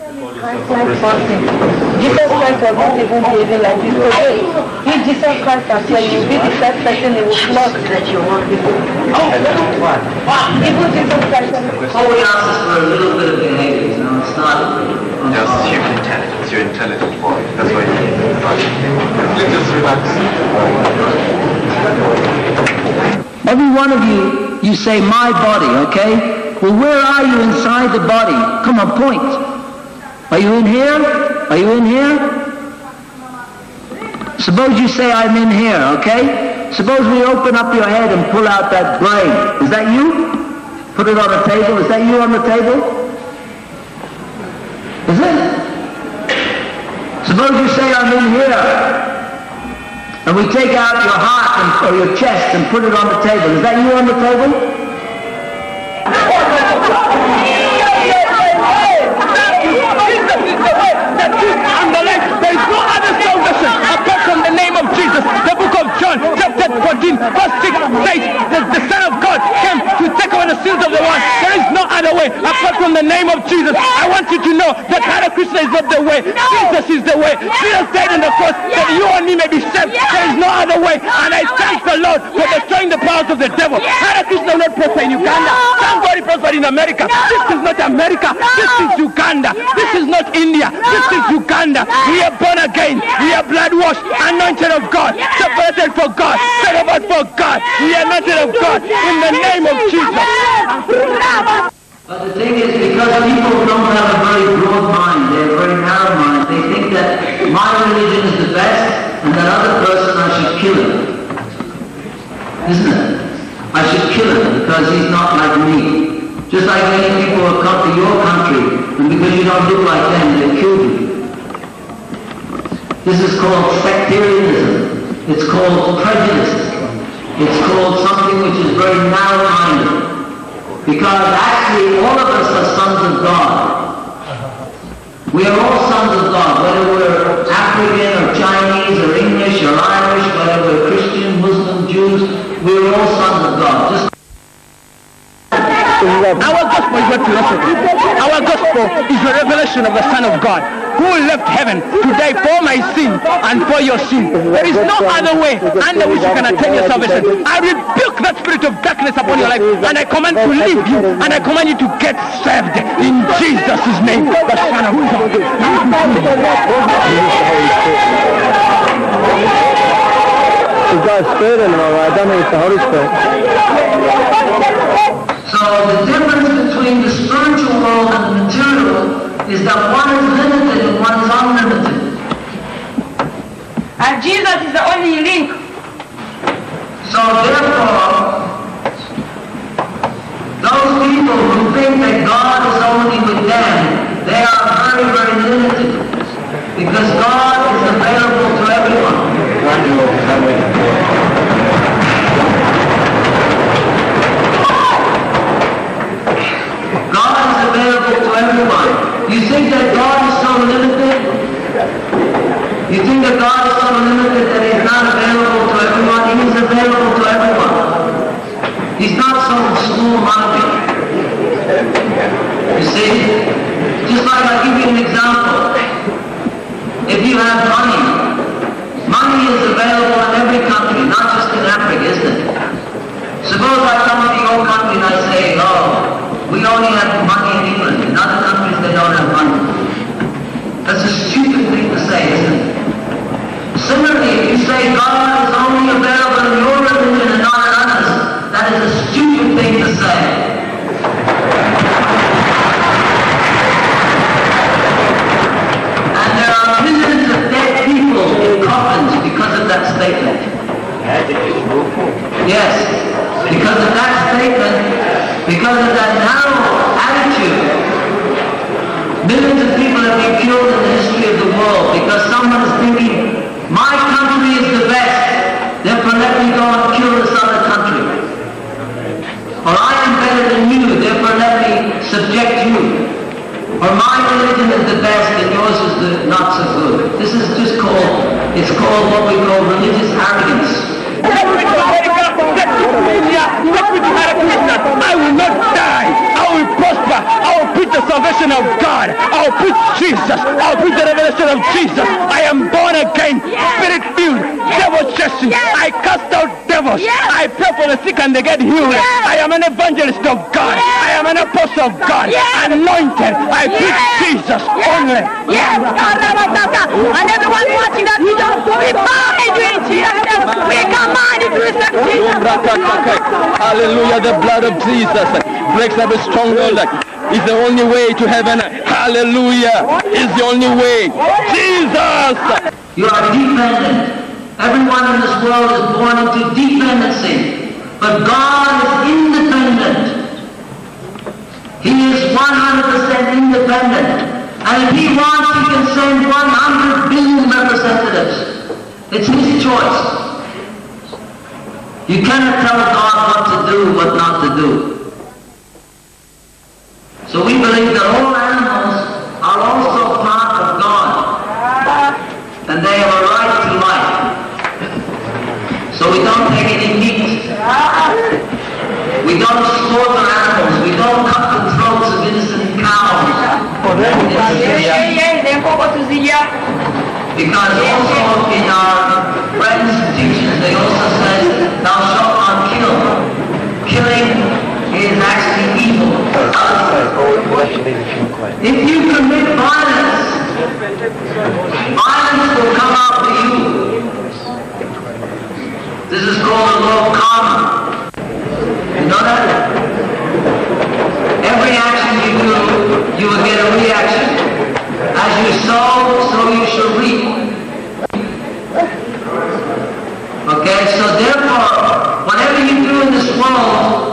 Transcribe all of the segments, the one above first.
Christ-like fasting. Jesus Christ was not even behaving like this today. If Jesus Christ was here, you be the first person they will flog that you want people. Even Jesus Christ All we ask is for a little bit of behavior, you know, it's not... Just human intelligence. You're intelligent boy. That's why you Please just relax. Every one of you, you say my body, okay? Well, where are you inside the body? Come on, point. Are you in here? Are you in here? Suppose you say I'm in here, okay? Suppose we open up your head and pull out that brain. Is that you? Put it on the table. Is that you on the table? Is it? Suppose you say I'm in here. And we take out your heart and, or your chest and put it on the table. Is that you on the table? and the life. There is no other salvation apart from the name of Jesus. The book of John, 14, verse 6 says that the Son of God came to take away the sins of the world. There is no other way apart from the name of Jesus. I want you to know that Hare Krishna is not the way. Jesus is the way. Jesus died on the cross that you and me may be saved. There is no other way. And I thank the Lord for destroying the powers of the devil. Hare Krishna will not prosper in Uganda. Thank God he prospered in America. This is not America. This is Uganda. This is not India. This is Uganda. We are born again. We are blood washed, anointed of God, separated for God, set apart for God. We are anointed of God in the name of Jesus. But the thing is, because people don't have a very broad mind, they have a very narrow mind, they think that my religion is the best and that other person I should kill him. Isn't it? I should kill him because he's not like me. Just like many people have come to your country and because you don't look like them, they kill you. This is called sectarianism. It's called prejudice. It's called something which is very narrow-minded. Because actually all of us are sons of God. We are all sons of God, whether we're African or Chinese or English or Irish, whether we're Christian, Muslim, Jews, we're all sons of God. Just Our gospel is not philosophy. Our gospel is the revelation of the Son of God who left heaven to die for my sin and for your sin. There is no other way under which you can attain your salvation. I rebuke that spirit of darkness upon your life and I command to leave you and I command you to get saved in Jesus' name, the Son of God. It's God's Spirit in them, all right. I don't think it's the Holy Spirit. So the difference between the spiritual world and the material is that one is limited and one is unlimited. And Jesus is the only link. So therefore, You think that God is so limited? You think that God is so limited that He's not available to everyone? He is available to everyone. He's not some small-minded. You see? Yes, because of that statement, because of that narrow attitude, millions of people have been killed in the history of the world because someone is thinking, my country is the best, therefore let me go and kill this other country. Or I am better than you, therefore let me subject you. Or my religion is the best and yours is the not so good. This is just called, it's called what we call religious arrogance. Me to Hare Krishna. I will not die. I will prosper. I will preach the salvation of God. I will preach Jesus. I will preach the revelation of Jesus. I am born again, spirit filled, devil chasing. I cast out devils. I pray for the sick and they get healed. I am an evangelist of God. I am an apostle of God. Anointed. I preach Jesus only. Yes, and everyone watching that video, we bind you in Jesus' name. We command you to receive Jesus. Hallelujah. The blood of Jesus breaks every stronghold. It's the only way to heaven. Hallelujah. Is the only way. Jesus. You are dependent. Everyone in this world is born into dependency. But God is independent. He is 100% independent. And if he wants, he can send 100 billion representatives. It's his choice. You cannot tell God what to do, what not to do. So we believe that all animals are also part of God. And they have a right to life. So we don't take any meat. We don't slaughter animals. We don't cut the throats of innocent cows. Because also in our friends' teachings, they also said, thou shalt not kill. Killing is actually evil. If you commit violence, violence will come after you. This is called the law of karma. You know that? Every action you do, you will get a reaction. As you sow, so you shall reap. Okay, so therefore, whatever you do in this world,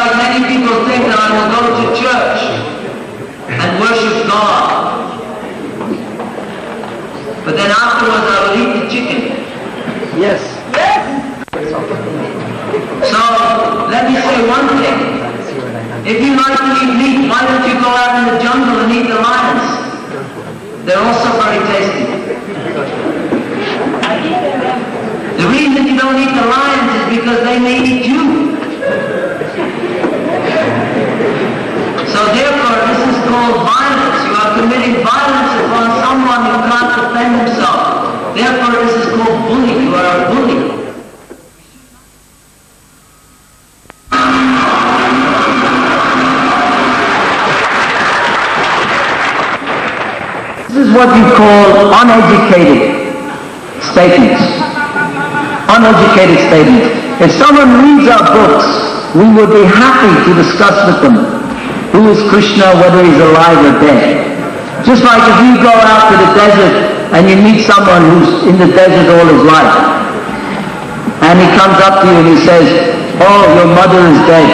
just like many people think that I will go to church and worship God. But then afterwards I will eat the chicken. Yes. Yes. So, let me say one thing. If you like to eat meat, why don't you go out in the jungle and eat the lions? They're also very tasty. The reason you don't eat the lions is because they may eat you. So therefore, this is called violence. You are committing violence upon someone who can't defend himself. Therefore, this is called bullying. You are a bully. This is what you call uneducated statements. Uneducated statements. If someone reads our books, we would be happy to discuss with them who is Krishna, whether he's alive or dead. Just like if you go out to the desert and you meet someone who's in the desert all his life, and he comes up to you and he says, oh, your mother is dead.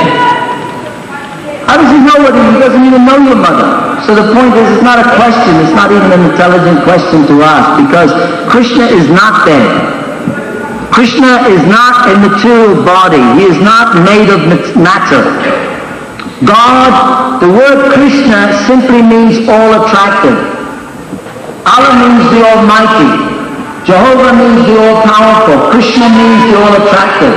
How does he know whether he doesn't even know your mother? So the point is, it's not a question. It's not even an intelligent question to ask because Krishna is not dead. Krishna is not a material body. He is not made of matter. God, the word Krishna simply means all attractive. Allah means the Almighty. Jehovah means the all-powerful. Krishna means the all-attractive.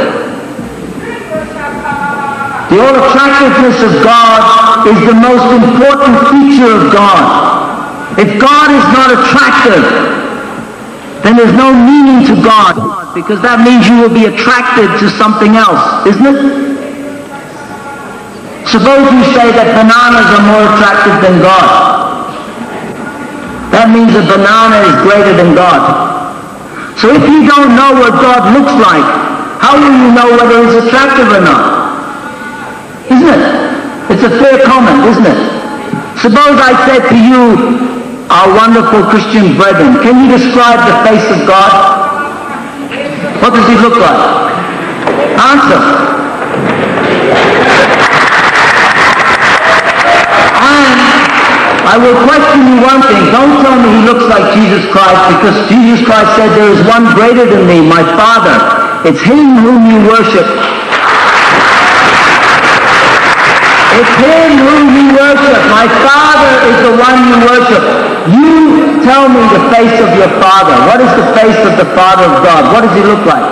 The all-attractiveness of God is the most important feature of God. If God is not attractive, then there's no meaning to God, because that means you will be attracted to something else, isn't it? Suppose you say that bananas are more attractive than God. That means a banana is greater than God. So if you don't know what God looks like, how will you know whether he's attractive or not? Isn't it? It's a fair comment, isn't it? Suppose I said to you, our wonderful Christian brethren, can you describe the face of God? What does he look like? Answer. Will question you one thing. Don't tell me he looks like Jesus Christ because Jesus Christ said there is one greater than me, my Father. It's him whom you worship. It's him whom you worship. My Father is the one you worship. You tell me the face of your Father. What is the face of the Father of God? What does he look like?